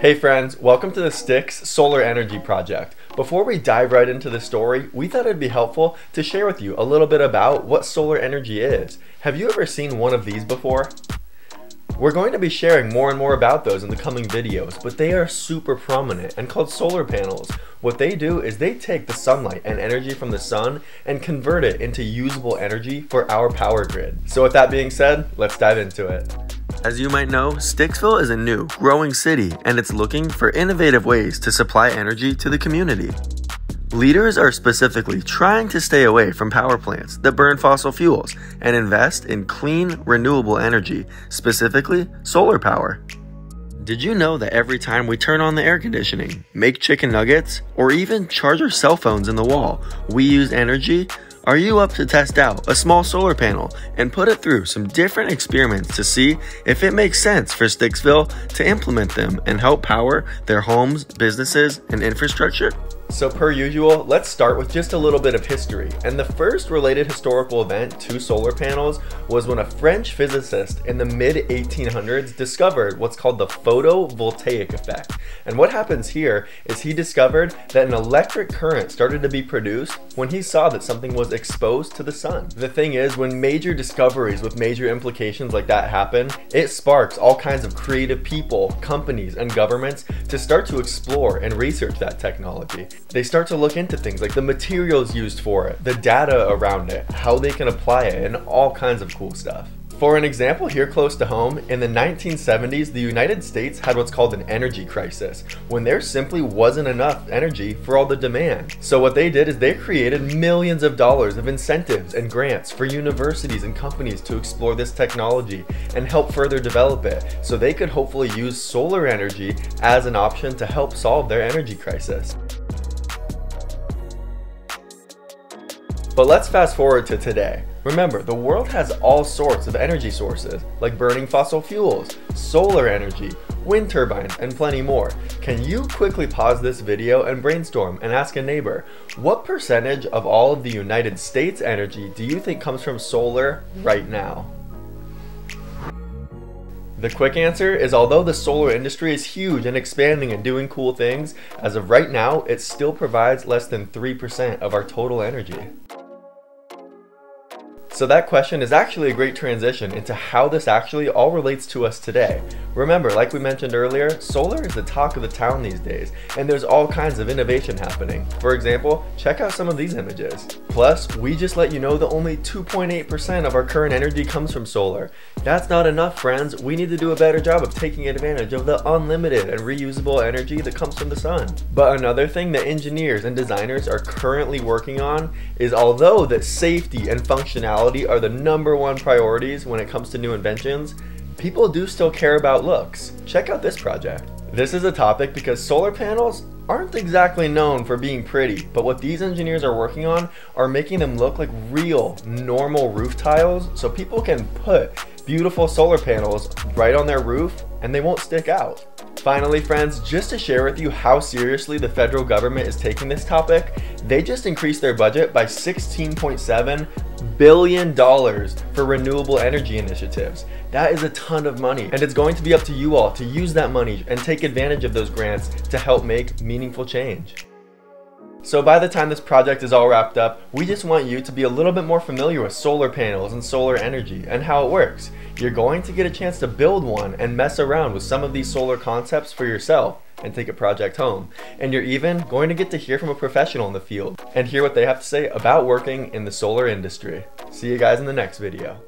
Hey friends, welcome to the STIIX Solar Energy Project. Before we dive right into the story, we thought it'd be helpful to share with you a little bit about what solar energy is. Have you ever seen one of these before? We're going to be sharing more and more about those in the coming videos, but they are super prominent and called solar panels. What they do is they take the sunlight and energy from the sun and convert it into usable energy for our power grid. So with that being said, let's dive into it. As you might know, Styxville is a new, growing city and it's looking for innovative ways to supply energy to the community. Leaders are specifically trying to stay away from power plants that burn fossil fuels and invest in clean, renewable energy, specifically solar power. Did you know that every time we turn on the air conditioning, make chicken nuggets, or even charge our cell phones in the wall, we use energy are you up to test out a small solar panel and put it through some different experiments to see if it makes sense for Styxville to implement them and help power their homes, businesses, and infrastructure? So per usual, let's start with just a little bit of history. And the first related historical event to solar panels was when a French physicist in the mid 1800s discovered what's called the photovoltaic effect. And what happens here is he discovered that an electric current started to be produced when he saw that something was exposed to the sun. The thing is, when major discoveries with major implications like that happen, it sparks all kinds of creative people, companies, and governments to start to explore and research that technology. They start to look into things like the materials used for it, the data around it, how they can apply it, and all kinds of cool stuff. For an example here close to home, in the 1970s, the United States had what's called an energy crisis, when there simply wasn't enough energy for all the demand. So what they did is they created millions of dollars of incentives and grants for universities and companies to explore this technology and help further develop it, so they could hopefully use solar energy as an option to help solve their energy crisis. But let's fast forward to today. Remember, the world has all sorts of energy sources, like burning fossil fuels, solar energy, wind turbines, and plenty more. Can you quickly pause this video and brainstorm and ask a neighbor, what percentage of all of the United States energy do you think comes from solar right now? The quick answer is although the solar industry is huge and expanding and doing cool things, as of right now, it still provides less than 3% of our total energy. So that question is actually a great transition into how this actually all relates to us today. Remember, like we mentioned earlier, solar is the talk of the town these days, and there's all kinds of innovation happening. For example, check out some of these images. Plus, we just let you know that only 2.8% of our current energy comes from solar. That's not enough, friends. We need to do a better job of taking advantage of the unlimited and reusable energy that comes from the sun. But another thing that engineers and designers are currently working on is although that safety and functionality are the number one priorities when it comes to new inventions, people do still care about looks. Check out this project. This is a topic because solar panels aren't exactly known for being pretty, but what these engineers are working on are making them look like real, normal roof tiles so people can put beautiful solar panels right on their roof and they won't stick out. Finally, friends, just to share with you how seriously the federal government is taking this topic, they just increased their budget by 16.7 billion dollars for renewable energy initiatives. That is a ton of money, and it's going to be up to you all to use that money and take advantage of those grants to help make meaningful change. So by the time this project is all wrapped up, we just want you to be a little bit more familiar with solar panels and solar energy and how it works. You're going to get a chance to build one and mess around with some of these solar concepts for yourself and take a project home. And you're even going to get to hear from a professional in the field and hear what they have to say about working in the solar industry. See you guys in the next video.